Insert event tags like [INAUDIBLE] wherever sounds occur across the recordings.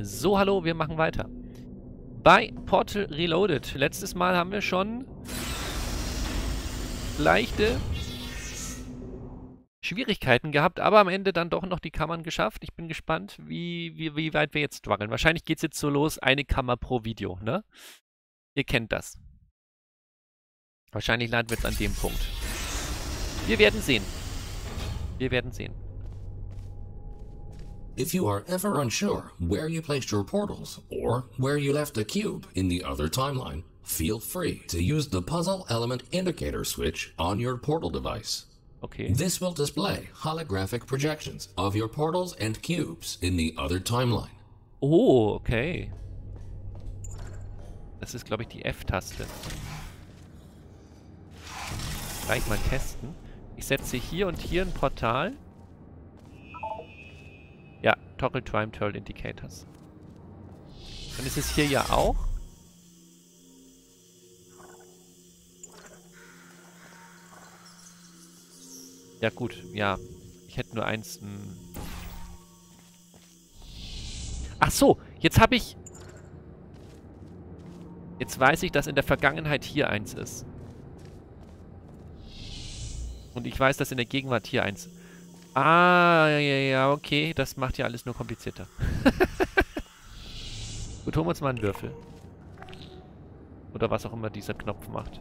So, hallo, wir machen weiter. Bei Portal Reloaded. Letztes Mal haben wir schon leichte Schwierigkeiten gehabt, aber am Ende dann doch noch die Kammern geschafft. Ich bin gespannt, wie, wie, wie weit wir jetzt strugglen. Wahrscheinlich geht es jetzt so los, eine Kammer pro Video, ne? Ihr kennt das. Wahrscheinlich landen wir jetzt an dem Punkt. Wir werden sehen. Wir werden sehen. If you are ever unsure where you placed your portals or where you left a cube in the other timeline, feel free to use the puzzle element indicator switch on your portal device. Okay. This will display holographic projections of your portals and cubes in the other timeline. Oh, okay. Das ist, glaube ich, die F-Taste. Gleich mal testen. Ich setze hier und hier ein Portal. Toggle Time Turtle Indicators. Dann ist es hier ja auch. Ja gut, ja. Ich hätte nur eins... Mh. Hm. Ach so, jetzt habe ich... Jetzt weiß ich, dass in der Vergangenheit hier eins ist. Und ich weiß, dass in der Gegenwart hier eins... Ah, ja, ja, ja, okay. Das macht ja alles nur komplizierter. [LAUGHS] Gut, holen wir uns mal einen Würfel. Oder was auch immer dieser Knopf macht.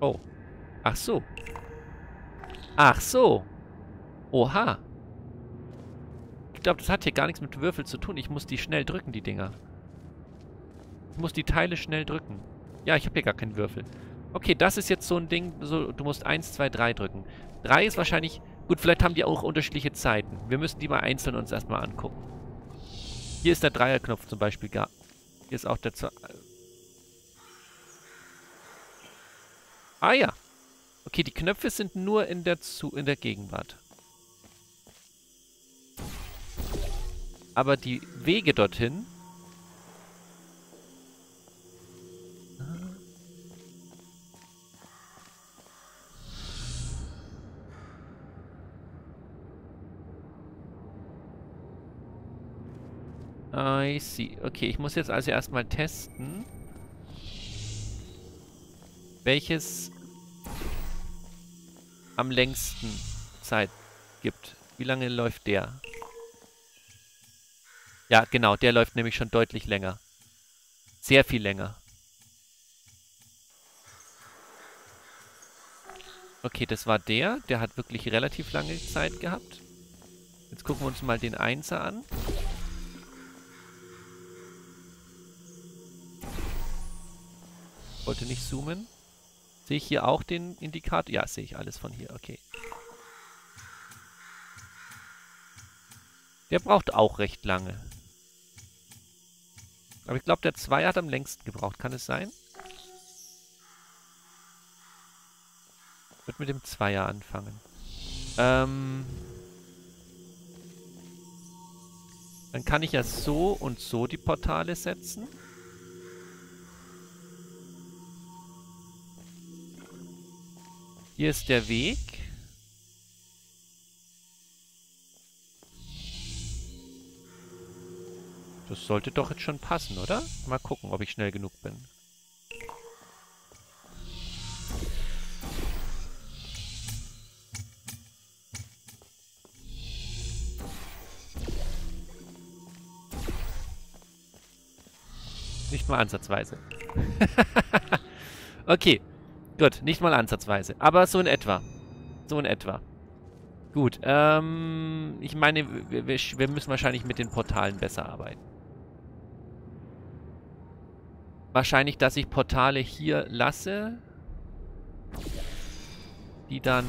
Oh. Ach so. Ach so. Oha. Ich glaube, das hat hier gar nichts mit Würfel zu tun. Ich muss die schnell drücken, die Dinger. Ich muss die Teile schnell drücken. Ja, ich habe hier gar keinen Würfel. Okay, das ist jetzt so ein Ding, so, du musst 1, 2, 3 drücken. 3 ist wahrscheinlich... Gut, vielleicht haben die auch unterschiedliche Zeiten. Wir müssen die mal einzeln uns erstmal angucken. Hier ist der Dreierknopf zum Beispiel. Hier ist auch der... Z ah ja. Okay, die Knöpfe sind nur in der, Zu in der Gegenwart. Aber die Wege dorthin I see. Okay, ich muss jetzt also erstmal testen, welches am längsten Zeit gibt. Wie lange läuft der? Ja, genau, der läuft nämlich schon deutlich länger. Sehr viel länger. Okay, das war der. Der hat wirklich relativ lange Zeit gehabt. Jetzt gucken wir uns mal den Einser an. Wollte nicht zoomen. Sehe ich hier auch den Indikator? Ja, sehe ich alles von hier. Okay. Der braucht auch recht lange. Aber ich glaube, der 2 hat am längsten gebraucht. Kann es sein? Ich würde mit dem 2er anfangen. Ähm... Dann kann ich ja so und so die Portale setzen. Hier ist der Weg. Das sollte doch jetzt schon passen, oder? Mal gucken, ob ich schnell genug bin. Nicht mal ansatzweise. [LAUGHS] okay. Gut, nicht mal ansatzweise. Aber so in etwa. So in etwa. Gut, ähm, ich meine, wir, wir müssen wahrscheinlich mit den Portalen besser arbeiten. Wahrscheinlich, dass ich Portale hier lasse, die dann...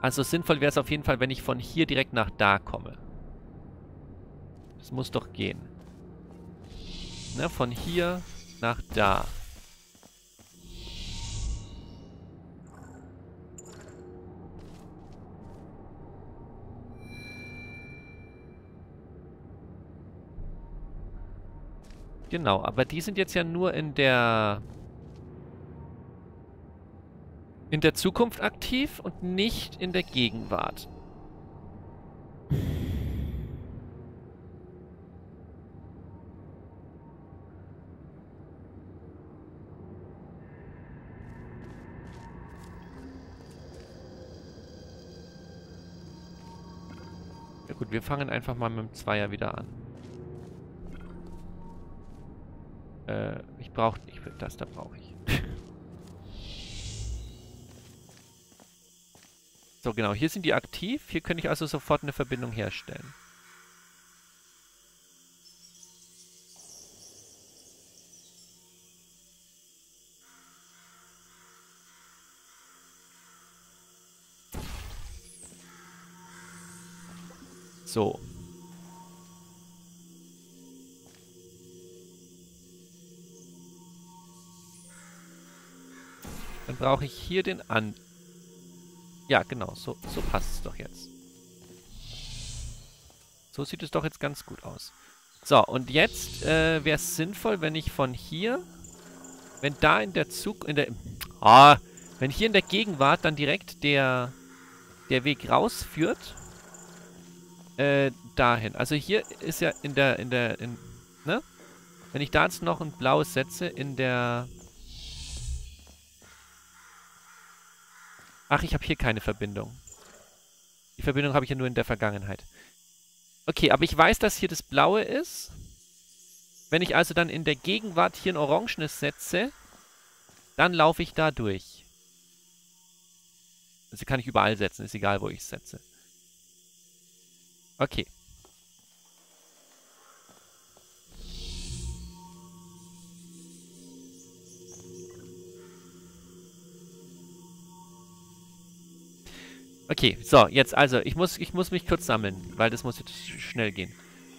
Also sinnvoll wäre es auf jeden Fall, wenn ich von hier direkt nach da komme. Das muss doch gehen. Ne, von hier nach da. Genau, aber die sind jetzt ja nur in der in der Zukunft aktiv und nicht in der Gegenwart. Wir fangen einfach mal mit dem Zweier wieder an. Äh, ich brauche... Ich, das da brauche ich. [LAUGHS] so, genau. Hier sind die aktiv. Hier könnte ich also sofort eine Verbindung herstellen. So. Dann brauche ich hier den an... Ja, genau. So, so passt es doch jetzt. So sieht es doch jetzt ganz gut aus. So, und jetzt äh, wäre es sinnvoll, wenn ich von hier... Wenn da in der Zug... In der... Ah, wenn hier in der Gegenwart dann direkt der, der Weg rausführt äh, dahin. Also hier ist ja in der, in der, in, ne? Wenn ich da jetzt noch ein blaues setze in der... Ach, ich habe hier keine Verbindung. Die Verbindung habe ich ja nur in der Vergangenheit. Okay, aber ich weiß, dass hier das Blaue ist. Wenn ich also dann in der Gegenwart hier ein Orangenes setze, dann laufe ich da durch. Also kann ich überall setzen, ist egal, wo ich es setze. Okay. Okay, so, jetzt also, ich muss, ich muss mich kurz sammeln, weil das muss jetzt schnell gehen.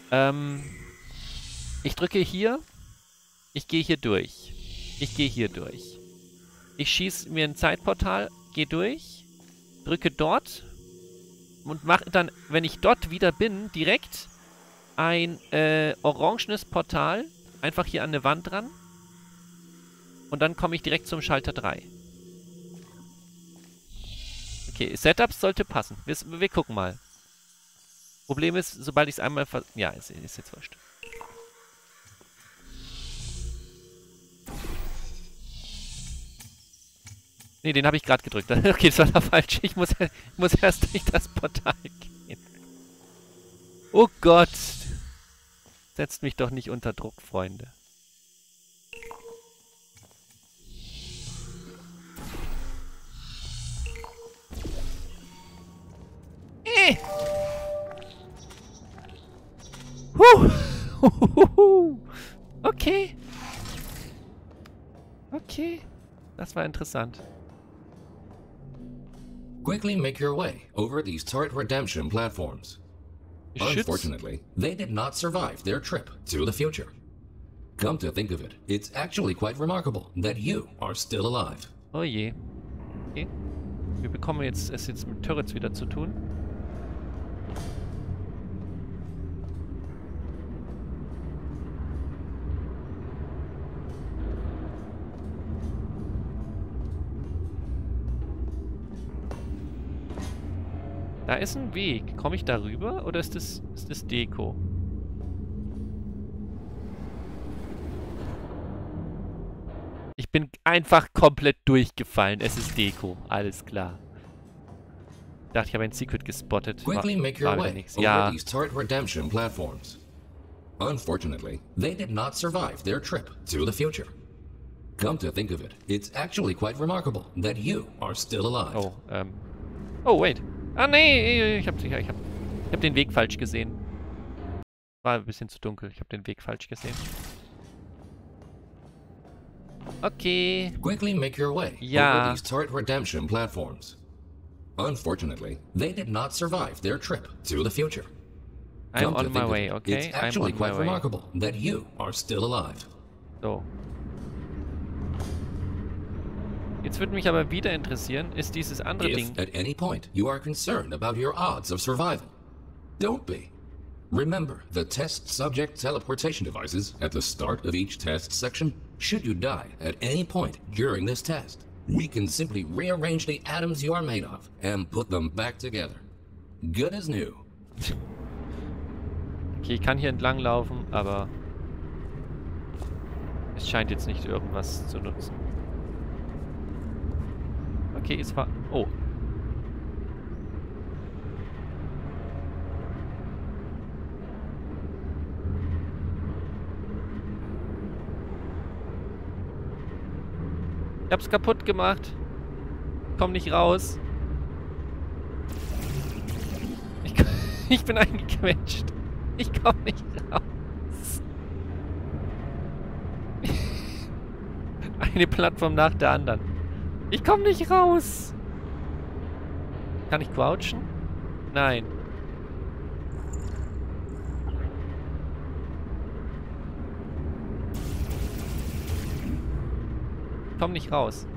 Ähm, ich drücke hier, ich gehe hier durch, ich gehe hier durch. Ich schieße mir ein Zeitportal, gehe durch, drücke dort, und mache dann, wenn ich dort wieder bin, direkt ein äh, orangenes Portal einfach hier an eine Wand dran. Und dann komme ich direkt zum Schalter 3. Okay, Setups sollte passen. Wir, wir gucken mal. Problem ist, sobald ich es einmal. Ja, ist, ist jetzt wurscht. Ne, den habe ich gerade gedrückt. [LAUGHS] Okay, das war da falsch. Ich muss, ich muss erst durch das Portal gehen. Oh Gott. Setzt mich doch nicht unter Druck, Freunde. Eh. Huh. [LAUGHS] Okay. Okay. Das war interessant. Quickly make your way over these turret redemption platforms. Unfortunately, they did not survive their trip to the future. Come to think of it, it's actually quite remarkable that you are still alive. Oh je. Okay. Wir bekommen jetzt es jetzt mit Turrets wieder zu tun. Da ist ein Weg. Komme ich da rüber oder ist das, ist das Deko? Ich bin einfach komplett durchgefallen. Es ist Deko. Alles klar. Ich dachte, ich habe ein Secret gespottet. Quickly make your way over ja. these turret redemption platforms. Unfortunately, they did not survive their trip to the future. Come to think of it, it's actually quite remarkable that you are still alive. Oh, ähm. Oh, wait. Ah, nee, ich hab, ich, hab, ich hab den Weg falsch gesehen. War ein bisschen zu dunkel. Ich hab den Weg falsch gesehen. Okay. Quickly make your way ja. over these turret redemption platforms. Unfortunately, they did not survive their trip to the future. I'm Come on my way, okay? It's actually quite way. remarkable that you are still alive. So. Jetzt würde mich aber wieder interessieren, ist dieses andere If Ding... at any point you are concerned about your odds of survival, don't be. Remember the test subject teleportation devices at the start of each test section should you die at any point during this test. We can simply rearrange the atoms you are made of and put them back together. Good as new. [LAUGHS] Okay, ich kann hier entlang laufen, aber es scheint jetzt nicht irgendwas zu nutzen. Okay, es war... Oh. Ich hab's kaputt gemacht. Komm nicht raus. Ich, [LAUGHS] ich bin eingequetscht. Ich komm nicht raus. [LAUGHS] Eine Plattform nach der anderen. Ich komm nicht raus. Kann ich crouchen? Nein. komm nicht raus.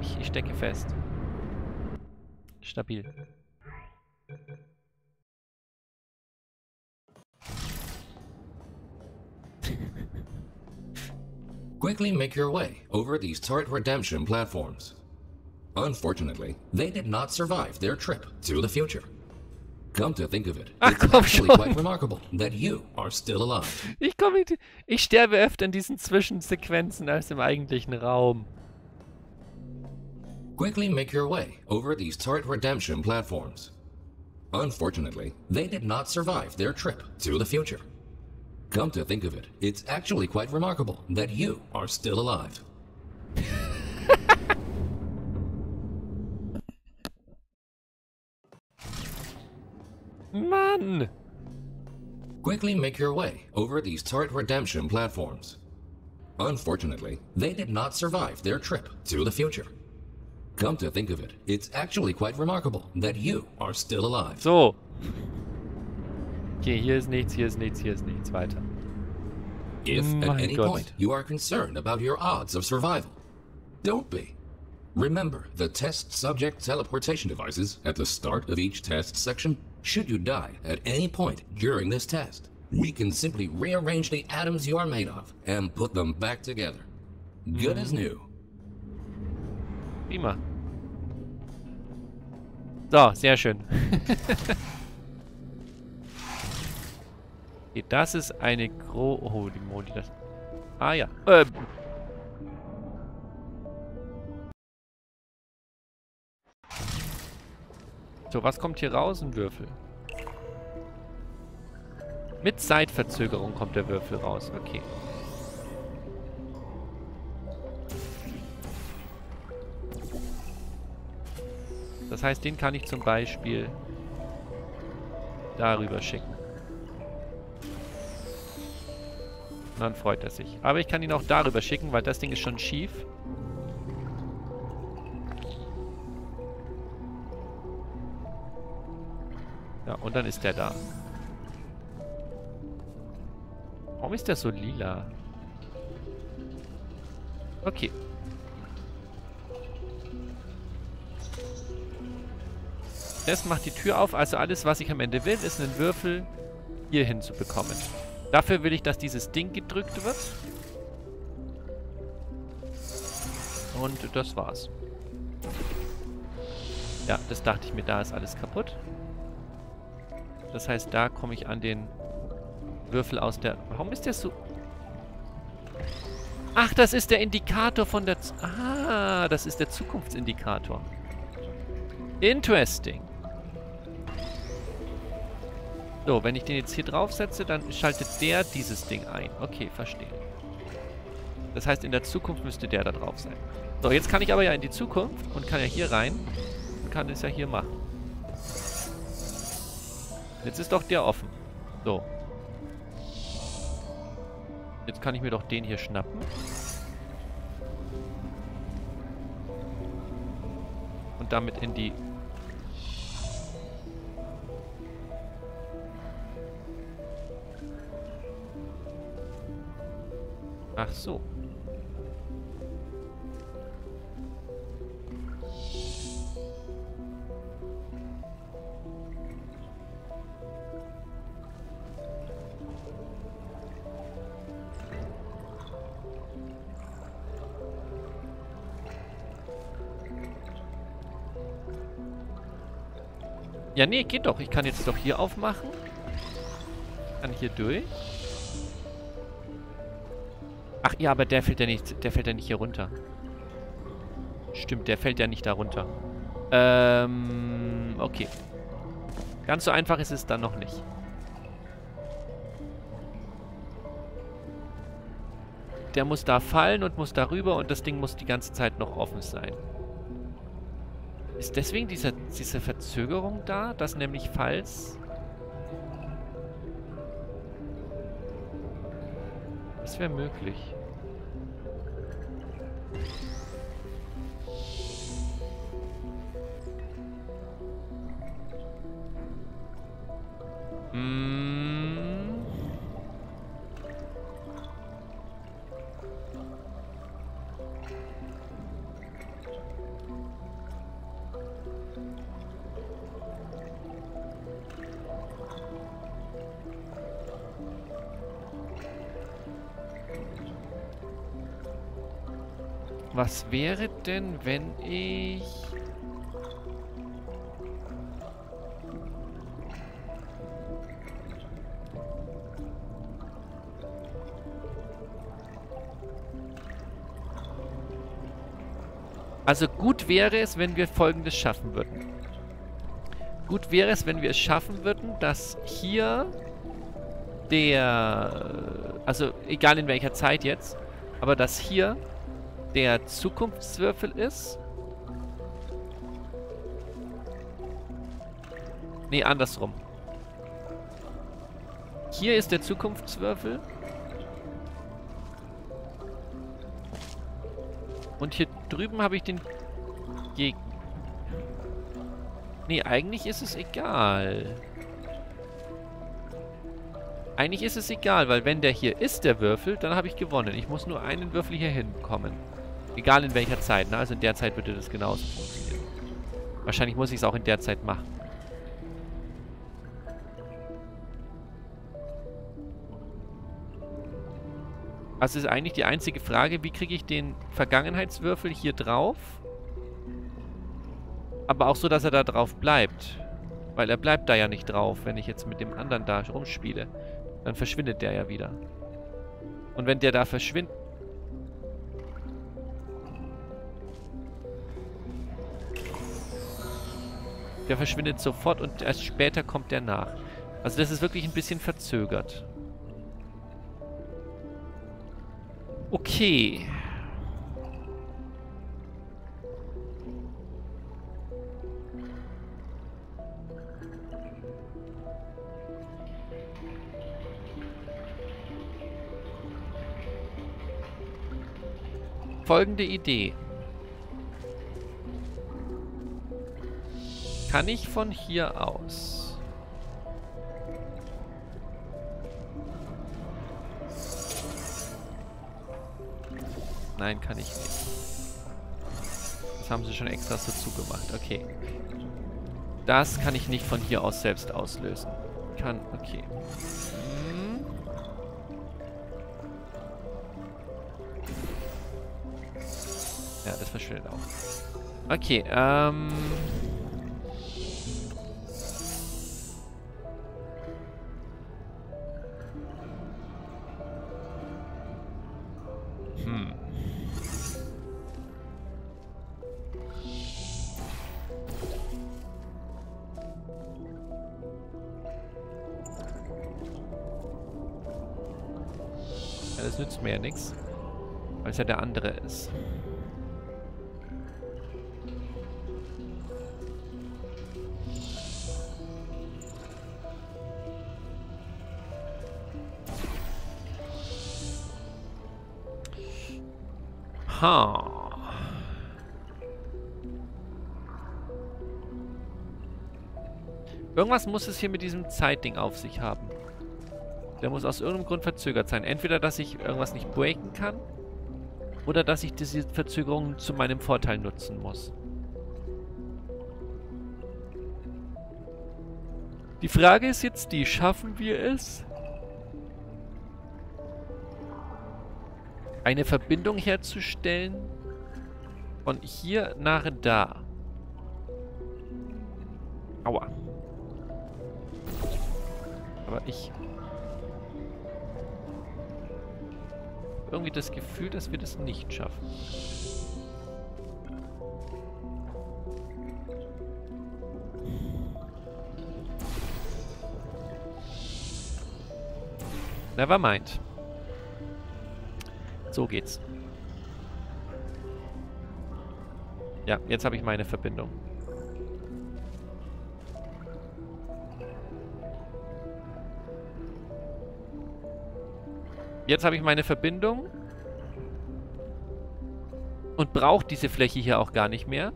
Ich, ich stecke fest. Stabil. Quickly make your way over these turret Redemption platforms. Unfortunately, they did not survive their trip to the future. Come to think of it, Ach, it's actually schon. quite remarkable that you are still alive. [LAUGHS] Ich komme. Ich sterbe öfter in diesen Zwischensequenzen als im eigentlichen Raum. Quickly make your way over these turret Redemption platforms. Unfortunately, they did not survive their trip to the future. Come to think of it, it's actually quite remarkable that you are still alive. Man! Quickly make your way over these turret Redemption platforms. Unfortunately, they did not survive their trip to the future. Come to think of it, it's actually quite remarkable that you are still alive. So. Okay, hier ist nichts, hier ist nichts, hier ist nichts. Weiter. If mm, at any God. point you are concerned about your odds of survival, don't be. Remember the test subject teleportation devices at the start of each test section. Should you die at any point during this test, we can simply rearrange the atoms you are made of and put them back together. Good as mm. new. Prima. So, sehr schön. [LAUGHS] okay, das ist eine Gro... Oh, die Modi, das... Ah ja. Ähm. So, was kommt hier raus? Ein Würfel. Mit Zeitverzögerung kommt der Würfel raus. Okay. Das heißt, den kann ich zum Beispiel darüber schicken. Und dann freut er sich. Aber ich kann ihn auch darüber schicken, weil das Ding ist schon schief. Ja, und dann ist der da. Warum ist der so lila? Okay. Das macht die Tür auf. Also alles, was ich am Ende will, ist einen Würfel hier hinzubekommen. Dafür will ich, dass dieses Ding gedrückt wird. Und das war's. Ja, das dachte ich mir, da ist alles kaputt. Das heißt, da komme ich an den Würfel aus der... Warum ist der so... Ach, das ist der Indikator von der... Z ah, das ist der Zukunftsindikator. Interesting. So, wenn ich den jetzt hier draufsetze, dann schaltet der dieses Ding ein. Okay, verstehe. Das heißt, in der Zukunft müsste der da drauf sein. So, jetzt kann ich aber ja in die Zukunft und kann ja hier rein und kann es ja hier machen. Jetzt ist doch der offen. So. Jetzt kann ich mir doch den hier schnappen. Und damit in die... Ach so. Ja, nee, geht doch. Ich kann jetzt doch hier aufmachen. Kann hier durch. Ach ja, aber der fällt ja nicht, der fällt ja nicht hier runter. Stimmt, der fällt ja nicht da runter. Ähm, okay. Ganz so einfach ist es dann noch nicht. Der muss da fallen und muss darüber und das Ding muss die ganze Zeit noch offen sein. Ist deswegen diese, diese Verzögerung da, dass nämlich falls... Das wäre möglich. Was wäre denn, wenn ich... Also gut wäre es, wenn wir folgendes schaffen würden. Gut wäre es, wenn wir es schaffen würden, dass hier der... Also egal in welcher Zeit jetzt, aber dass hier der Zukunftswürfel ist. Nee, andersrum. Hier ist der Zukunftswürfel. Und hier drüben habe ich den Gegner. Nee, eigentlich ist es egal. Eigentlich ist es egal, weil wenn der hier ist, der Würfel, dann habe ich gewonnen. Ich muss nur einen Würfel hier hinkommen. Egal in welcher Zeit, ne? Also in der Zeit würde das genauso funktionieren. Wahrscheinlich muss ich es auch in der Zeit machen. Also ist eigentlich die einzige Frage, wie kriege ich den Vergangenheitswürfel hier drauf? Aber auch so, dass er da drauf bleibt. Weil er bleibt da ja nicht drauf, wenn ich jetzt mit dem anderen da rumspiele. Dann verschwindet der ja wieder. Und wenn der da verschwindet... Der verschwindet sofort und erst später kommt der nach. Also das ist wirklich ein bisschen verzögert. Okay. Folgende Idee. Kann ich von hier aus... Nein, kann ich nicht. Das haben sie schon extra so zugemacht. Okay. Das kann ich nicht von hier aus selbst auslösen. Kann, okay. Hm. Ja, das verschwindet auch. Okay, ähm... nützt mir ja nichts. Weil es ja der andere ist. Ha. Irgendwas muss es hier mit diesem Zeitding auf sich haben. Der muss aus irgendeinem Grund verzögert sein. Entweder, dass ich irgendwas nicht breaken kann, oder dass ich diese Verzögerung zu meinem Vorteil nutzen muss. Die Frage ist jetzt die, schaffen wir es, eine Verbindung herzustellen von hier nach da? Aua. Aber ich... Irgendwie das Gefühl, dass wir das nicht schaffen. Never mind. So geht's. Ja, jetzt habe ich meine Verbindung. Jetzt habe ich meine Verbindung. Und brauche diese Fläche hier auch gar nicht mehr.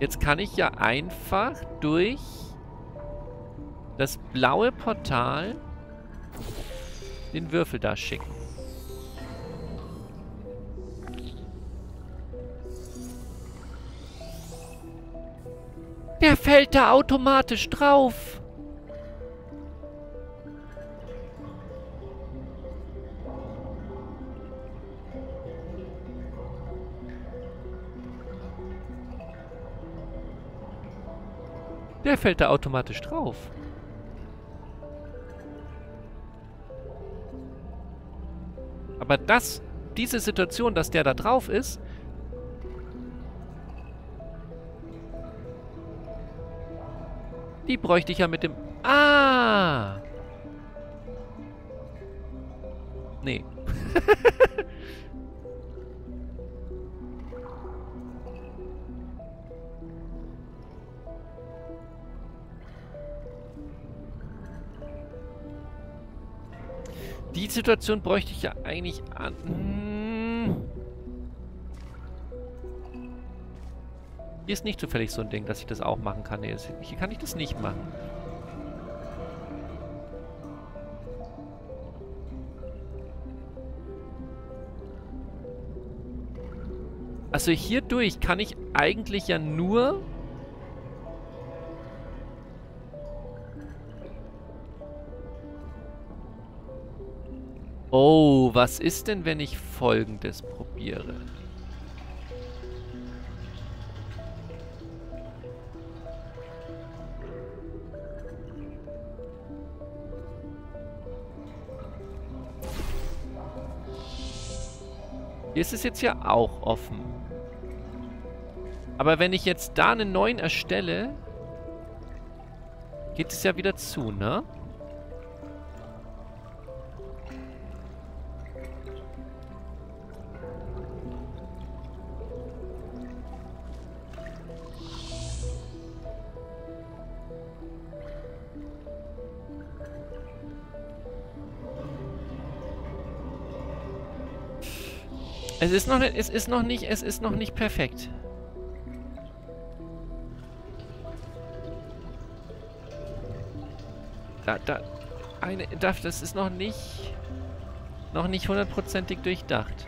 Jetzt kann ich ja einfach durch das blaue Portal den Würfel da schicken. Der fällt da automatisch drauf. Der fällt da automatisch drauf. Aber das, diese Situation, dass der da drauf ist, die bräuchte ich ja mit dem... Ah! Nee. [LAUGHS] Die Situation bräuchte ich ja eigentlich an... Hier ist nicht zufällig so ein Ding, dass ich das auch machen kann. Nee, hier kann ich das nicht machen. Also hierdurch kann ich eigentlich ja nur Oh, was ist denn, wenn ich folgendes probiere? Hier ist es jetzt ja auch offen. Aber wenn ich jetzt da einen neuen erstelle, geht es ja wieder zu, ne? Es ist noch nicht, es ist noch nicht, es ist noch nicht perfekt. Da, da, eine, das ist noch nicht, noch nicht hundertprozentig durchdacht.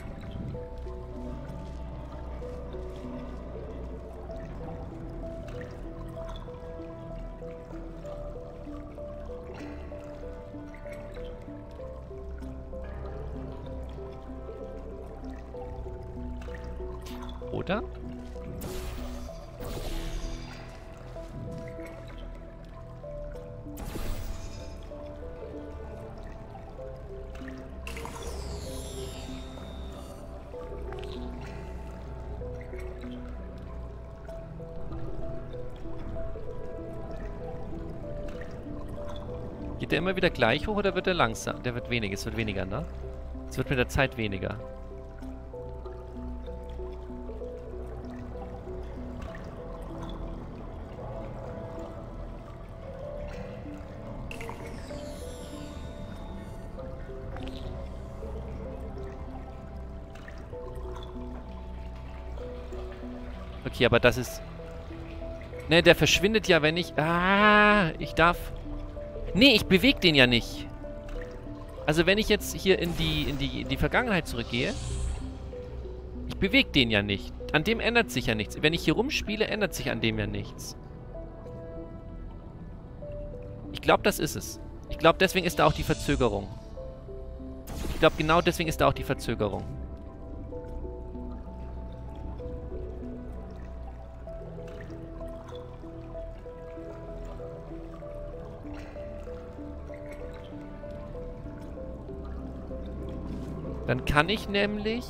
Oder? Geht der immer wieder gleich hoch oder wird er langsam? Der wird weniger, es wird weniger, ne? Es wird mit der Zeit weniger. Okay, aber das ist... Ne, der verschwindet ja, wenn ich... Ah, ich darf... Nee, ich bewege den ja nicht. Also wenn ich jetzt hier in die, in die, in die Vergangenheit zurückgehe... Ich bewege den ja nicht. An dem ändert sich ja nichts. Wenn ich hier rumspiele, ändert sich an dem ja nichts. Ich glaube, das ist es. Ich glaube, deswegen ist da auch die Verzögerung. Ich glaube, genau deswegen ist da auch die Verzögerung. Dann kann ich nämlich...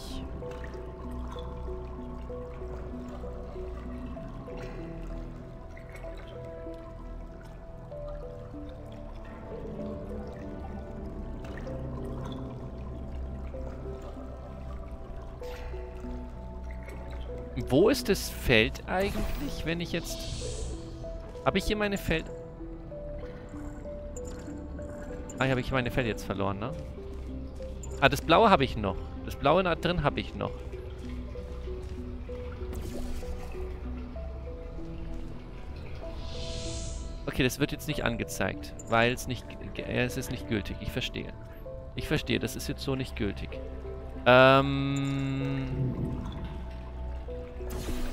Wo ist das Feld eigentlich, wenn ich jetzt... Habe ich hier meine Feld... Ah, hier habe ich meine Feld jetzt verloren, ne? Ah, das Blaue habe ich noch. Das Blaue da drin habe ich noch. Okay, das wird jetzt nicht angezeigt, weil es nicht... Äh, es ist nicht gültig. Ich verstehe. Ich verstehe, das ist jetzt so nicht gültig. Ähm...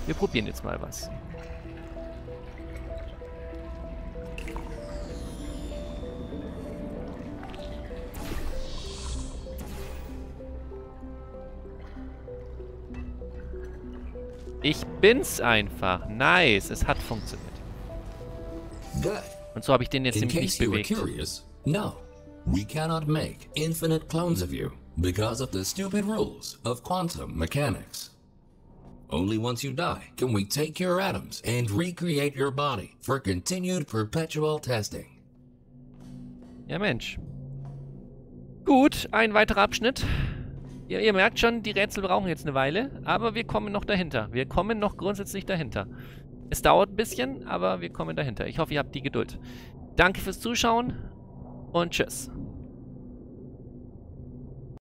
Wir probieren jetzt mal was. Ich bin's einfach. Nice. Es hat funktioniert. Und so habe ich den jetzt nämlich nicht bewegt. Curious, no, we cannot make infinite clones of you because of the stupid rules of quantum mechanics. Only once you die can we take your atoms and recreate your body for continued perpetual testing. Ja, Mensch. Gut, ein weiterer Abschnitt. Ihr, ihr, merkt schon, die Rätsel brauchen jetzt eine Weile, aber wir kommen noch dahinter. Wir kommen noch grundsätzlich dahinter. Es dauert ein bisschen, aber wir kommen dahinter. Ich hoffe, ihr habt die Geduld. Danke fürs Zuschauen und tschüss.